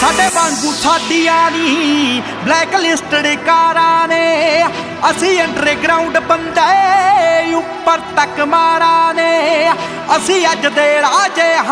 ਸਾਡੇ ਵਾਂਗੂ ਸਾਡੀਆਂ ਨਹੀਂ ਬਲੈਕ ਲਿਸਟਡ ਕਾਰਾਂ ਨੇ। ਅਸੀਂ ਅੰਡਰਗਰਾਉਂਡ ਬੰਦੇ, ਉੱਪਰ ਤੱਕ ਮਾਰਾਂ ਨੇ। ਅਸੀਂ ਅੱਜ ਦੇ ਰਾਜੇ ਹਾਂ।